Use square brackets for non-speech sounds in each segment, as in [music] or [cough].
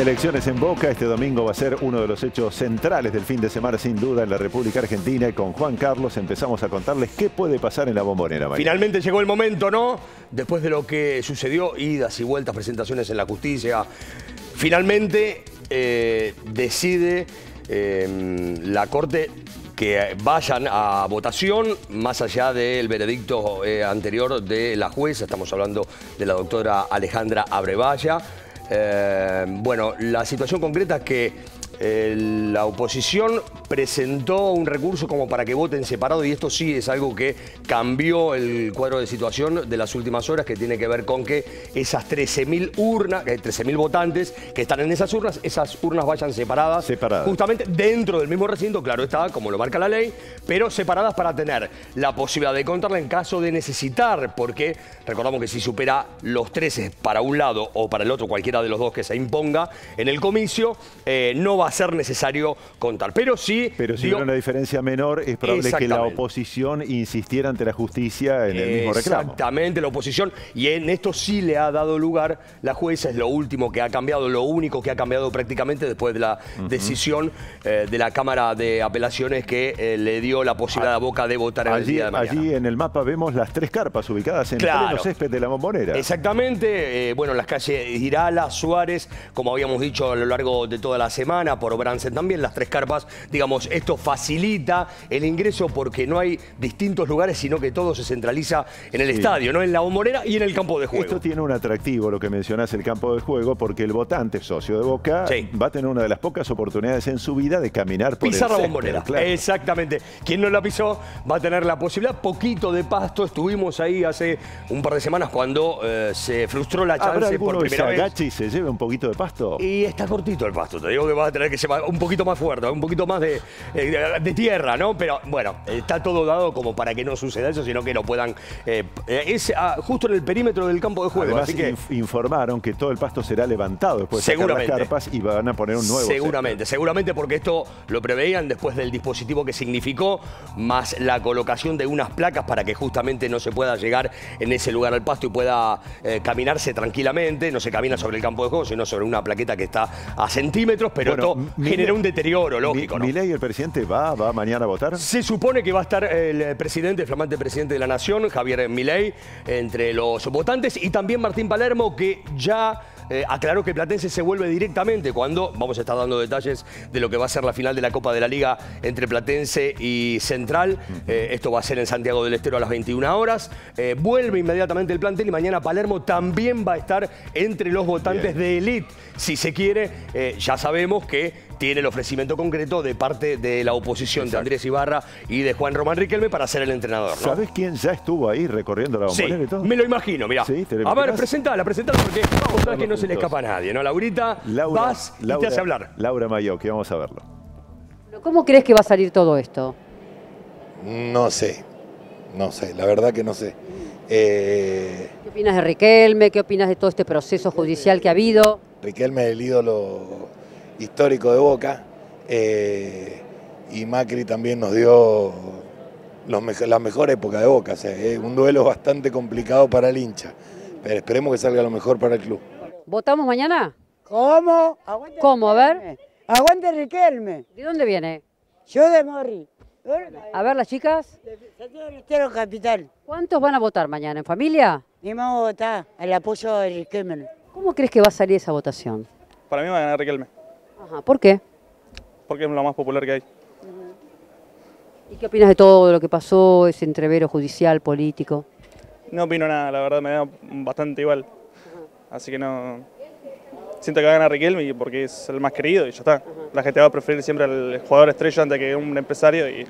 Elecciones en Boca. Este domingo va a ser uno de los hechos centrales del fin de semana, sin duda, en la República Argentina. Y con Juan Carlos empezamos a contarles qué puede pasar en la bombonera. Finalmente llegó el momento, ¿no? Después de lo que sucedió, idas y vueltas, presentaciones en la justicia. Finalmente eh, decide eh, la Corte que vayan a votación más allá del veredicto eh, anterior de la jueza. Estamos hablando de la doctora Alejandra Abrevaya. Eh, bueno, la situación concreta que eh, la oposición presentó un recurso como para que voten separado y esto sí es algo que cambió el cuadro de situación de las últimas horas que tiene que ver con que esas 13.000 urnas, 13.000 votantes que están en esas urnas, esas urnas vayan separadas, separadas, justamente dentro del mismo recinto, claro está, como lo marca la ley, pero separadas para tener la posibilidad de contarla en caso de necesitar, porque recordamos que si supera los 13 para un lado o para el otro, cualquiera de los dos que se imponga en el comicio, eh, no va a ser necesario contar. Pero sí... Pero si hubiera una diferencia menor, es probable que la oposición insistiera ante la justicia en el mismo reclamo. Exactamente, la oposición. Y en esto sí le ha dado lugar la jueza, es lo último que ha cambiado, lo único que ha cambiado prácticamente después de la decisión eh, de la Cámara de Apelaciones que eh, le dio la posibilidad a Boca de votar en allí, el día de mañana. Allí en el mapa vemos las tres carpas ubicadas en pleno césped de la bombonera. Exactamente, eh, bueno, las calles Irala, Suárez, como habíamos dicho a lo largo de toda la semana, por Bransen también, las tres carpas, digamos, esto facilita el ingreso porque no hay distintos lugares, sino que todo se centraliza en el estadio, ¿no? En la bombonera y en el campo de juego. Esto tiene un atractivo, lo que mencionás, el campo de juego, porque el votante socio de Boca va a tener una de las pocas oportunidades en su vida de caminar por Pisar el la bombonera. Exactamente. Quien no la pisó va a tener la posibilidad, poquito de pasto. Estuvimos ahí hace un par de semanas cuando eh, se frustró la chance por primera se vez. y se lleve un poquito de pasto? Y está cortito el pasto. Te digo que va a tener que ser un poquito más fuerte, un poquito más de, eh, de, tierra, ¿no? Pero bueno, está todo dado como para que no suceda eso, sino que lo puedan... Eh, es ah, justo en el perímetro del campo de juego. Además, así que informaron que todo el pasto será levantado después de sacar las carpas y van a poner un nuevo Seguramente, seguramente porque esto lo preveían después del dispositivo que significó, más la colocación de unas placas para que justamente no se pueda llegar en ese lugar al pasto y pueda eh, caminarse tranquilamente. No se camina sobre el campo de juego, sino sobre una plaqueta que está a centímetros, pero genera un deterioro, lógico. Mi, ¿no? el presidente, va, va mañana a votar? Se supone que va a estar el presidente, el flamante presidente de la Nación, Javier Milei, entre los votantes y también Martín Palermo, que ya eh, aclaró que Platense se vuelve directamente cuando vamos a estar dando detalles de lo que va a ser la final de la Copa de la Liga entre Platense y Central. Eh, esto va a ser en Santiago del Estero a las 21 horas. Eh, vuelve inmediatamente el plantel y mañana Palermo también va a estar entre los votantes de élite. Si se quiere, ya sabemos que tiene el ofrecimiento concreto de parte de la oposición de Andrés Ibarra y de Juan Román Riquelme para ser el entrenador. ¿no? ¿Sabes quién ya estuvo ahí recorriendo la bombonera y todo? me lo imagino, mira. a ver, presentala, presentala porque sabes que no se le escapa a nadie, ¿no? Laurita, vas y te hace hablar. Laura Mayo, que vamos a verlo. ¿Cómo crees que va a salir todo esto? No sé, no sé, la verdad que no sé. Eh... ¿Qué opinas de Riquelme? ¿Qué opinas de todo este proceso judicial que ha habido? Riquelme es el ídolo histórico de Boca. Eh, y Macri también nos dio la mejor época de Boca. es un duelo bastante complicado para el hincha. Pero esperemos que salga lo mejor para el club. ¿Votamos mañana? ¿Cómo? ¿Cómo? A ver. Aguante Riquelme. ¿De dónde viene? Yo de Morri. A ver, las chicas. De Capital. ¿Cuántos van a votar mañana? ¿En familia? Y vamos a votar el apoyo de Riquelme. ¿Cómo crees que va a salir esa votación? Para mí va a ganar Riquelme. ¿Por qué? Porque es lo más popular que hay. ¿Y qué opinas de todo lo que pasó, ese entrevero judicial, político? No opino nada, la verdad me da bastante igual. Así que no... Siento que va a ganar Riquelme porque es el más querido y ya está. La gente va a preferir siempre al jugador estrella antes que un empresario y,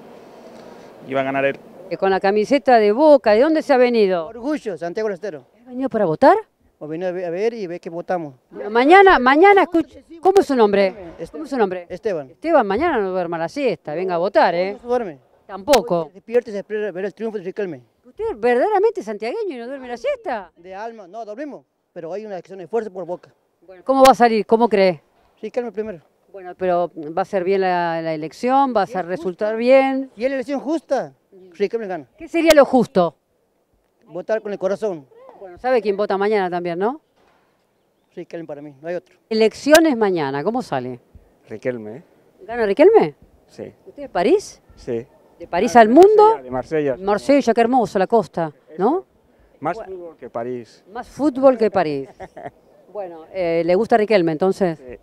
y va a ganar él. Con la camiseta de Boca, ¿de dónde se ha venido? Orgullo, Santiago del Estero. ¿Ha venido para votar? O venido a ver y ve que votamos. Mañana, mañana, escucha, ¿cómo es su nombre? ¿Cómo es su nombre? Esteban. Esteban, mañana no duerma la siesta, venga a votar, ¿eh? No duerme. Tampoco. Despierte y se ver el triunfo de Riquelme. ¿Usted es verdaderamente santiagueño y no duerme la siesta? De alma, no, dormimos, pero hay una acción de fuerza por boca. Bueno, ¿Cómo va a salir? ¿Cómo cree? Riquelme primero. Bueno, pero ¿va a ser bien la, elección? ¿Va a resultar bien? ¿Y es la elección justa? Riquelme gana. ¿Qué sería lo justo? Votar con el corazón. Bueno, ¿sabe quién vota mañana también, no? Riquelme para mí, no hay otro. Elecciones mañana, ¿cómo sale? Riquelme. ¿Gana Riquelme? sí, ¿Usted de París? sí. ¿De París al mundo? De Marsella. Marsella, qué hermoso, la costa, ¿no? Más fútbol que París. Más fútbol que París. [laughs] Bueno, eh, ¿le gusta Riquelme entonces? Sí.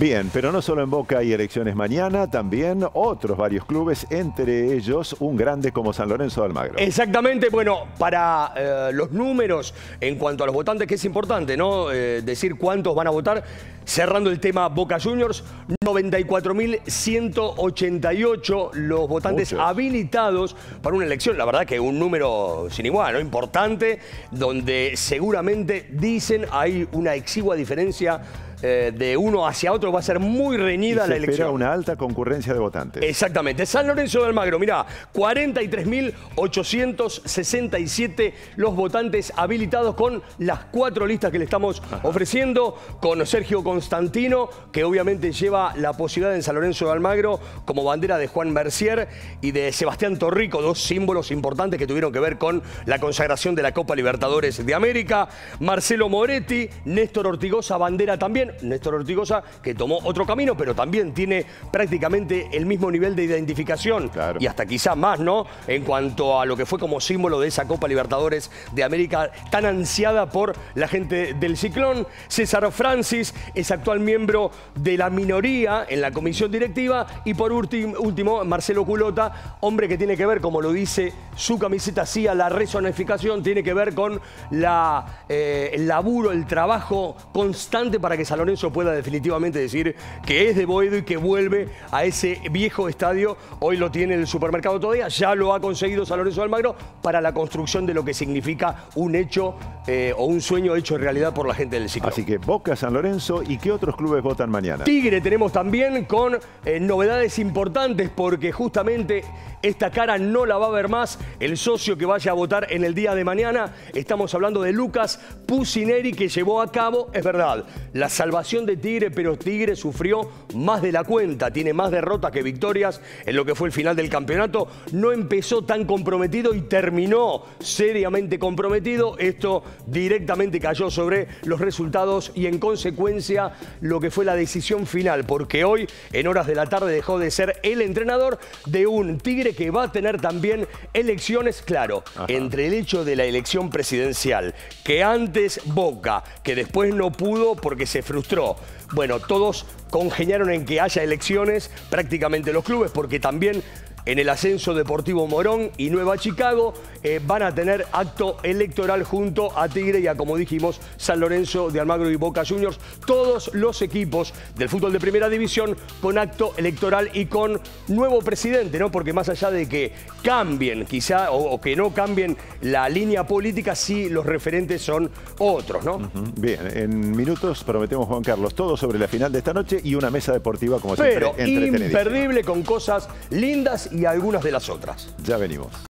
Bien, pero no solo en Boca hay elecciones mañana, también otros varios clubes, entre ellos un grande como San Lorenzo de Almagro. Exactamente, bueno, para eh, los números en cuanto a los votantes, que es importante, ¿no? Eh, decir cuántos van a votar. Cerrando el tema Boca Juniors, 94.188 los votantes Muchos. habilitados para una elección. La verdad que un número sin igual, ¿no? Importante, donde seguramente dicen hay una exigua diferencia eh, de uno hacia otro. Va a ser muy Y reñida se la espera elección. una alta concurrencia de votantes. Exactamente. San Lorenzo de Almagro, mirá, 43.867 los votantes habilitados con las cuatro listas que le estamos ofreciendo, con Sergio Constantino, que obviamente lleva la posibilidad en San Lorenzo de Almagro como bandera de Juan Mercier y de Sebastián Torrico, dos símbolos importantes que tuvieron que ver con la consagración de la Copa Libertadores de América. Marcelo Moretti, Néstor Ortigosa, bandera también. Néstor Ortigosa, que tomó otro camino, pero también tiene prácticamente el mismo nivel de identificación Claro. y hasta quizá más, ¿no? En cuanto a lo que fue como símbolo de esa Copa Libertadores de América tan ansiada por la gente del Ciclón. César Francis es actual miembro de la minoría en la comisión directiva. Y por últim- último, Marcelo Culota, hombre que tiene que ver, como lo dice su camiseta, sí, a la resonificación, tiene que ver con la, eh, el laburo, el trabajo constante para que San Lorenzo pueda definitivamente decir que es de Boedo y que vuelve a ese viejo estadio. Hoy lo tiene el supermercado todavía, ya lo ha conseguido San Lorenzo de Almagro para la construcción de lo que significa un hecho eh, o un sueño hecho realidad por la gente del ciclo. Así que Boca, San Lorenzo y qué otros clubes votan mañana. Tigre tenemos también con eh, novedades importantes porque justamente esta cara no la va a ver más el socio que vaya a votar en el día de mañana. Estamos hablando de Lucas Pusineri que llevó a cabo, es verdad, la salvación de Tigre, pero Tigre sufrió más de la cuenta, tiene más derrotas que victorias en lo que fue el final del campeonato. No empezó tan comprometido y terminó seriamente comprometido. Esto directamente cayó sobre los resultados y en consecuencia lo que fue la decisión final, porque hoy en horas de la tarde dejó de ser el entrenador de un Tigre que va a tener también elecciones, claro, entre el hecho de la elección presidencial, que antes Boca, que después no pudo porque se frustró. Bueno, todos congeniaron en que haya elecciones, prácticamente los clubes, porque también en el ascenso Deportivo Morón y Nueva Chicago eh, van a tener acto electoral junto a Tigre y a, como dijimos, San Lorenzo de Almagro y Boca Juniors. Todos los equipos del fútbol de primera división con acto electoral y con nuevo presidente, ¿no? Porque más allá de que cambien quizá o, o que no cambien la línea política, sí los referentes son otros, ¿no? Bien, en minutos prometemos, Juan Carlos, todo sobre la final de esta noche y una mesa deportiva como Pero siempre entretenidísima. imperdible con cosas lindas y algunas de las otras. Ya venimos.